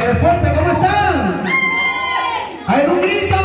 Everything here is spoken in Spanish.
fuerte, ¿cómo están? A ver, un grito.